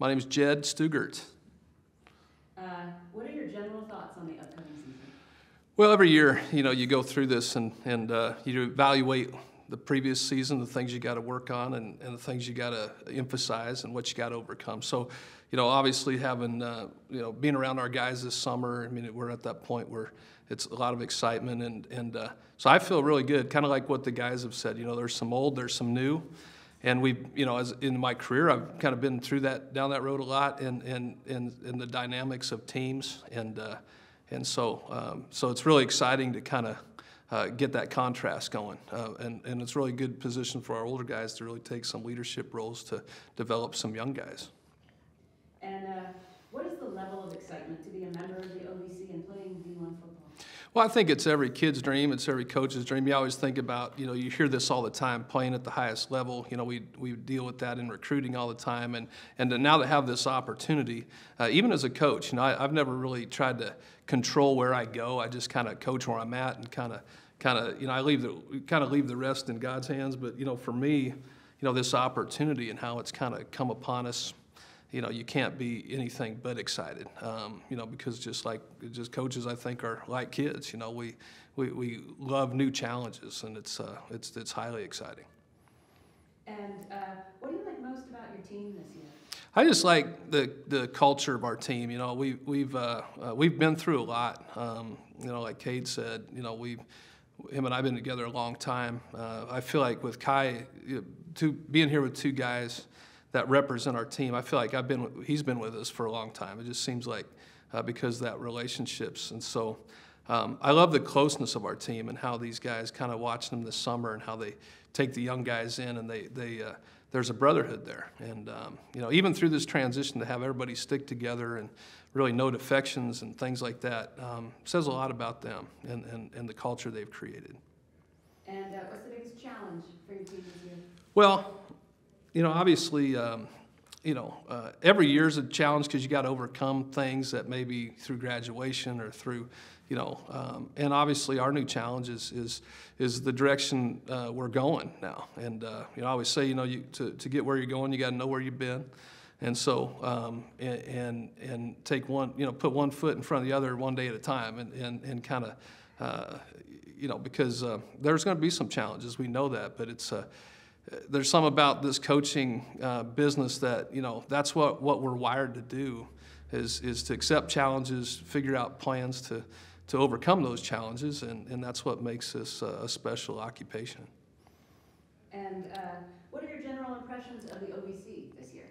My name is Jed Stugart. Uh, what are your general thoughts on the upcoming season? Well, every year, you know, you go through this and, and uh, you evaluate the previous season, the things you got to work on, and, and the things you got to emphasize, and what you got to overcome. So, you know, obviously having, uh, you know, being around our guys this summer, I mean, we're at that point where it's a lot of excitement, and, and uh, so I feel really good, kind of like what the guys have said. You know, there's some old, there's some new. And we, you know, as in my career, I've kind of been through that, down that road a lot, and and and, and the dynamics of teams, and uh, and so um, so it's really exciting to kind of uh, get that contrast going. Uh, and, and it's really good position for our older guys to really take some leadership roles to develop some young guys. And uh, what is the level of excitement to be a member of the OVC and playing D1 football? Well, I think it's every kid's dream. It's every coach's dream. You always think about, you know, you hear this all the time, playing at the highest level. You know, we, we deal with that in recruiting all the time. And, and to now to have this opportunity, uh, even as a coach, you know, I, I've never really tried to control where I go. I just kind of coach where I'm at and kind of, kind of, you know, I leave the, kind of leave the rest in God's hands. But, you know, for me, you know, this opportunity and how it's kind of come upon us you know, you can't be anything but excited. Um, you know, because just like just coaches, I think are like kids. You know, we we, we love new challenges, and it's uh, it's it's highly exciting. And uh, what do you like most about your team this year? I just like the the culture of our team. You know, we we've uh, uh, we've been through a lot. Um, you know, like Cade said, you know, we've, him and I've been together a long time. Uh, I feel like with Kai, you know, two, being here with two guys that represent our team. I feel like I've been he's been with us for a long time. It just seems like uh, because of that relationships, and so um, I love the closeness of our team and how these guys kind of watch them this summer and how they take the young guys in and they they. Uh, there's a brotherhood there, and um, you know, even through this transition, to have everybody stick together and really no defections and things like that um, says a lot about them and, and, and the culture they've created. And uh, what's the biggest challenge for your team this year? Well, you know, obviously, um, you know, uh, every year is a challenge because you got to overcome things that maybe through graduation or through, you know, um, and obviously our new challenge is is, is the direction uh, we're going now. And uh, you know, I always say, you know, you, to to get where you're going, you got to know where you've been. And so, um, and, and, and take one, you know, put one foot in front of the other one day at a time, and and, and kind of, uh, you know, because uh, there's going to be some challenges. We know that, but it's uh, there's some about this coaching uh, business that you know that's what, what we're wired to do is, is to accept challenges figure out plans to, to overcome those challenges and, and that's what makes this uh, a special occupation. And uh, what are your general impressions of the ovc this year?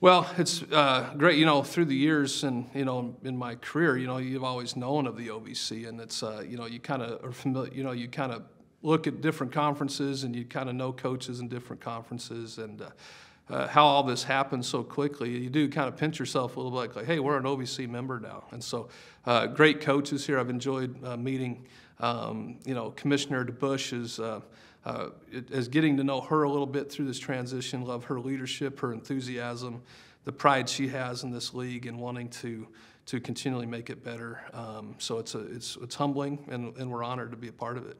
Well it's uh, great you know through the years and you know in my career you know you've always known of the ovc and it's uh, you know you kind of are familiar you know you kind of look at different conferences and you kind of know coaches in different conferences and uh, uh, how all this happens so quickly, you do kind of pinch yourself a little bit like, hey, we're an OVC member now. And so, uh, great coaches here. I've enjoyed uh, meeting, um, you know, Commissioner DeBauche is, uh, uh, is getting to know her a little bit through this transition, love her leadership, her enthusiasm, the pride she has in this league and wanting to, to continually make it better. Um, so it's, a, it's, it's humbling and, and we're honored to be a part of it.